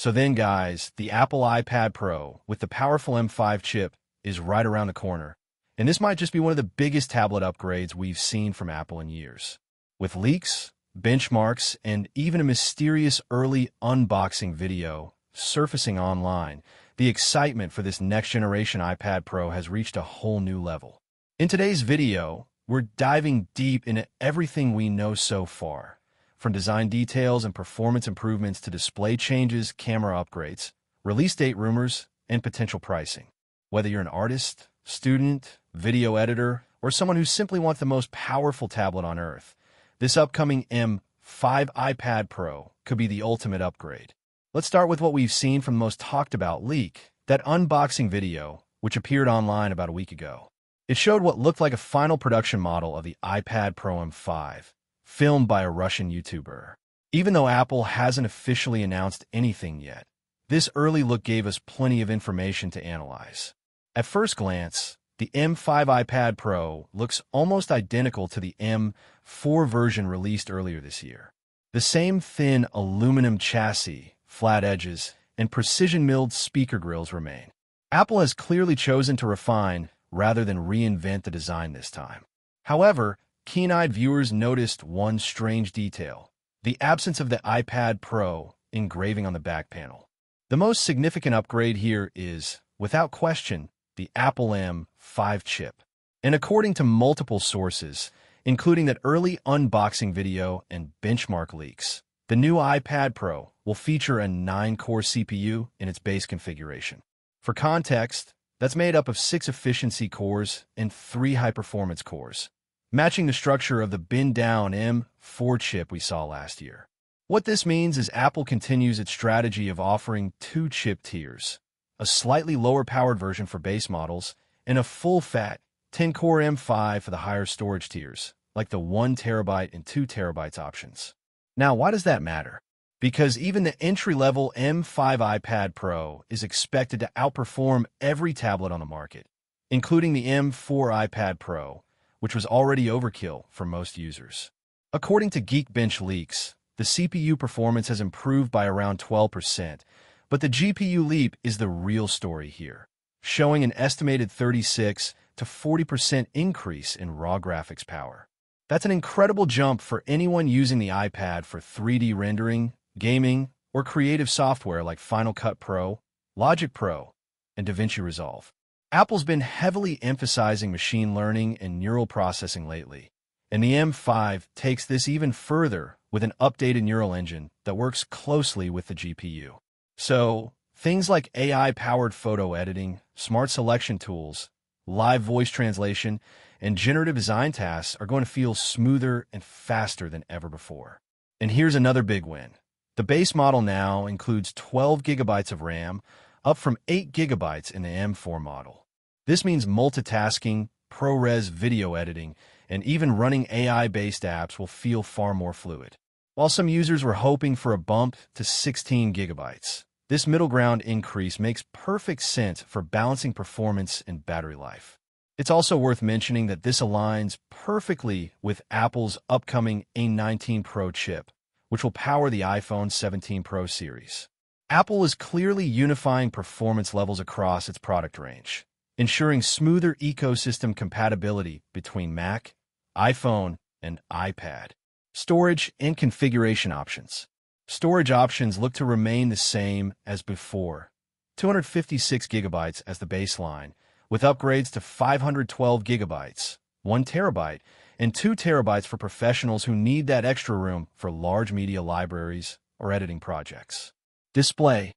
So then, guys, the Apple iPad Pro with the powerful M5 chip is right around the corner. And this might just be one of the biggest tablet upgrades we've seen from Apple in years. With leaks, benchmarks, and even a mysterious early unboxing video surfacing online, the excitement for this next-generation iPad Pro has reached a whole new level. In today's video, we're diving deep into everything we know so far, from design details and performance improvements to display changes, camera upgrades, release date rumors, and potential pricing. Whether you're an artist, student, video editor, or someone who simply wants the most powerful tablet on Earth, this upcoming M5 iPad Pro could be the ultimate upgrade. Let's start with what we've seen from the most talked about leak, that unboxing video, which appeared online about a week ago. It showed what looked like a final production model of the iPad Pro M5, filmed by a Russian YouTuber. Even though Apple hasn't officially announced anything yet, this early look gave us plenty of information to analyze. At first glance, the M5 iPad Pro looks almost identical to the M4 version released earlier this year. The same thin aluminum chassis flat edges, and precision-milled speaker grills remain. Apple has clearly chosen to refine rather than reinvent the design this time. However, keen-eyed viewers noticed one strange detail, the absence of the iPad Pro engraving on the back panel. The most significant upgrade here is, without question, the Apple M5 chip. And according to multiple sources, including that early unboxing video and benchmark leaks, the new iPad Pro will feature a 9-core CPU in its base configuration. For context, that's made up of six efficiency cores and three high-performance cores, matching the structure of the bin-down M4 chip we saw last year. What this means is Apple continues its strategy of offering two chip tiers, a slightly lower-powered version for base models and a full-fat 10-core M5 for the higher storage tiers, like the 1 terabyte and 2 terabytes options. Now, why does that matter? Because even the entry-level M5 iPad Pro is expected to outperform every tablet on the market, including the M4 iPad Pro, which was already overkill for most users. According to Geekbench leaks, the CPU performance has improved by around 12%, but the GPU leap is the real story here, showing an estimated 36 to 40% increase in raw graphics power. That's an incredible jump for anyone using the iPad for 3D rendering, gaming, or creative software like Final Cut Pro, Logic Pro, and DaVinci Resolve. Apple's been heavily emphasizing machine learning and neural processing lately, and the M5 takes this even further with an updated neural engine that works closely with the GPU. So, things like AI-powered photo editing, smart selection tools, live voice translation, and generative design tasks are going to feel smoother and faster than ever before. And here's another big win. The base model now includes 12 gigabytes of RAM, up from 8 gigabytes in the M4 model. This means multitasking, ProRes video editing, and even running AI-based apps will feel far more fluid. While some users were hoping for a bump to 16 gigabytes, this middle ground increase makes perfect sense for balancing performance and battery life. It's also worth mentioning that this aligns perfectly with Apple's upcoming A19 Pro chip, which will power the iPhone 17 Pro series. Apple is clearly unifying performance levels across its product range, ensuring smoother ecosystem compatibility between Mac, iPhone, and iPad. Storage and configuration options. Storage options look to remain the same as before. 256 gigabytes as the baseline, with upgrades to 512 gigabytes, 1 terabyte, and 2 terabytes for professionals who need that extra room for large media libraries or editing projects. Display.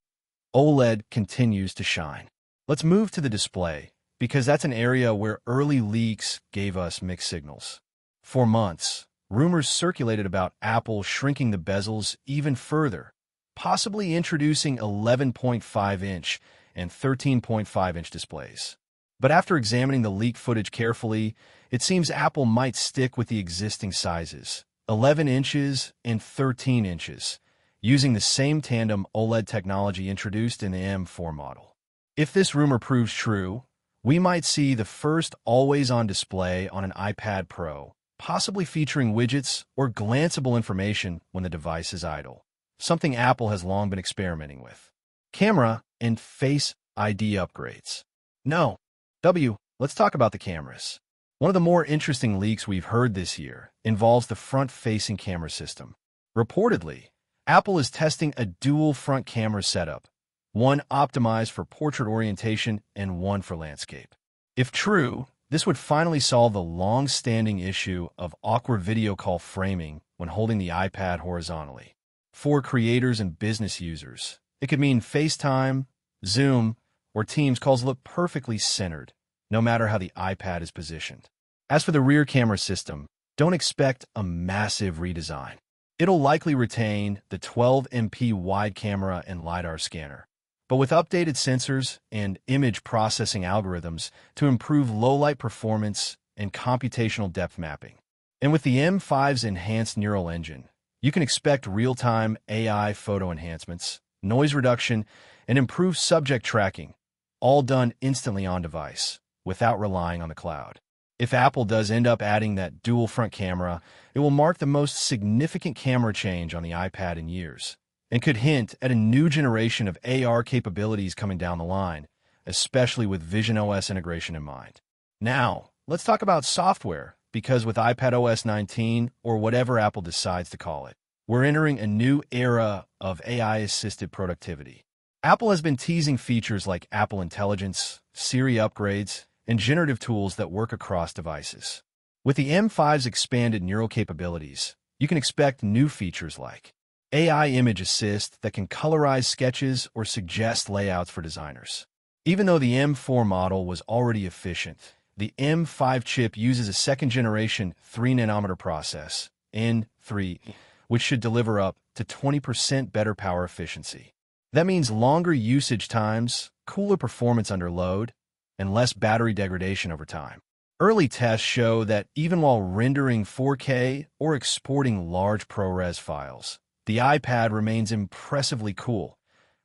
OLED continues to shine. Let's move to the display, because that's an area where early leaks gave us mixed signals. For months, rumors circulated about Apple shrinking the bezels even further, possibly introducing 11.5-inch and 13.5-inch displays. But after examining the leak footage carefully, it seems Apple might stick with the existing sizes, 11 inches and 13 inches, using the same tandem OLED technology introduced in the M4 model. If this rumor proves true, we might see the first always-on display on an iPad Pro, possibly featuring widgets or glanceable information when the device is idle, something Apple has long been experimenting with. camera, and Face ID upgrades. No. W, let's talk about the cameras. One of the more interesting leaks we've heard this year involves the front-facing camera system. Reportedly, Apple is testing a dual front camera setup, one optimized for portrait orientation and one for landscape. If true, this would finally solve the long-standing issue of awkward video call framing when holding the iPad horizontally. For creators and business users, it could mean FaceTime, Zoom, or Teams calls look perfectly centered, no matter how the iPad is positioned. As for the rear camera system, don't expect a massive redesign. It'll likely retain the 12MP wide camera and LiDAR scanner, but with updated sensors and image processing algorithms to improve low-light performance and computational depth mapping. And with the M5's enhanced neural engine, you can expect real-time AI photo enhancements, noise reduction, and improved subject tracking, all done instantly on device, without relying on the cloud. If Apple does end up adding that dual front camera, it will mark the most significant camera change on the iPad in years, and could hint at a new generation of AR capabilities coming down the line, especially with Vision OS integration in mind. Now, let's talk about software, because with iPad OS 19, or whatever Apple decides to call it, we're entering a new era of AI-assisted productivity. Apple has been teasing features like Apple Intelligence, Siri upgrades, and generative tools that work across devices. With the M5's expanded neural capabilities, you can expect new features like AI Image Assist that can colorize sketches or suggest layouts for designers. Even though the M4 model was already efficient, the M5 chip uses a second-generation 3-nanometer process, N3, which should deliver up to 20% better power efficiency. That means longer usage times, cooler performance under load, and less battery degradation over time. Early tests show that even while rendering 4K or exporting large ProRes files, the iPad remains impressively cool,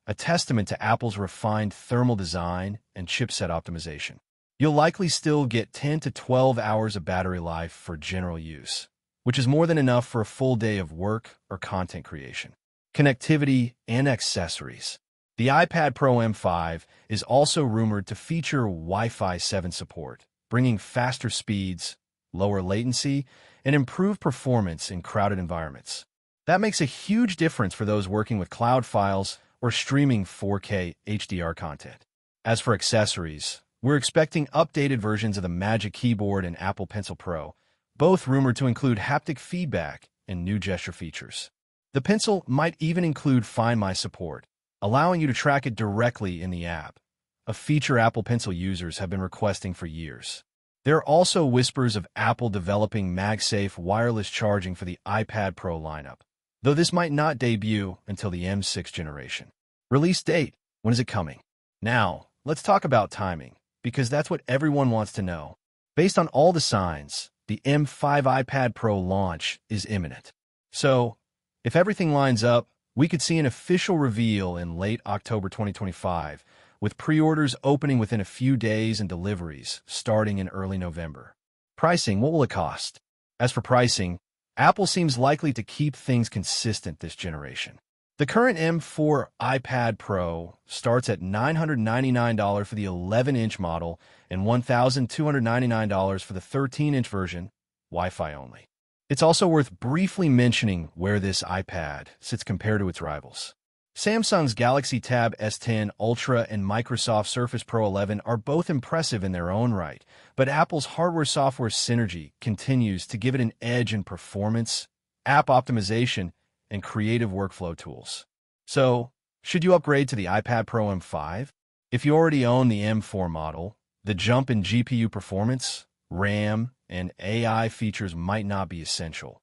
a testament to Apple's refined thermal design and chipset optimization. You'll likely still get 10 to 12 hours of battery life for general use, which is more than enough for a full day of work or content creation. Connectivity and accessories. The iPad Pro M5 is also rumored to feature Wi-Fi 7 support, bringing faster speeds, lower latency, and improved performance in crowded environments. That makes a huge difference for those working with cloud files or streaming 4K HDR content. As for accessories, we're expecting updated versions of the Magic Keyboard and Apple Pencil Pro, both rumored to include haptic feedback and new gesture features. The Pencil might even include Find My support, allowing you to track it directly in the app, a feature Apple Pencil users have been requesting for years. There are also whispers of Apple developing MagSafe wireless charging for the iPad Pro lineup, though this might not debut until the M6 generation. Release date, when is it coming? Now, let's talk about timing, because that's what everyone wants to know. Based on all the signs, the M5 iPad Pro launch is imminent. So, if everything lines up, we could see an official reveal in late October 2025, with pre-orders opening within a few days and deliveries starting in early November. Pricing, what will it cost? As for pricing, Apple seems likely to keep things consistent this generation. The current M4 iPad Pro starts at $999 for the 11-inch model and $1,299 for the 13-inch version, Wi-Fi only. It's also worth briefly mentioning where this iPad sits compared to its rivals. Samsung's Galaxy Tab S10 Ultra and Microsoft Surface Pro 11 are both impressive in their own right, but Apple's hardware-software synergy continues to give it an edge in performance, app optimization, and creative workflow tools. So, should you upgrade to the iPad Pro M5? If you already own the M4 model, the jump in GPU performance, RAM, and AI features might not be essential.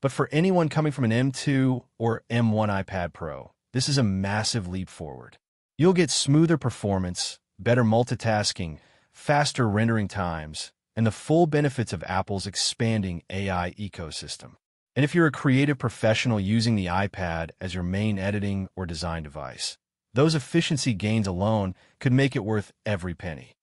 But for anyone coming from an M2 or M1 iPad Pro, this is a massive leap forward. You'll get smoother performance, better multitasking, faster rendering times, and the full benefits of Apple's expanding AI ecosystem. And if you're a creative professional using the iPad as your main editing or design device, those efficiency gains alone could make it worth every penny.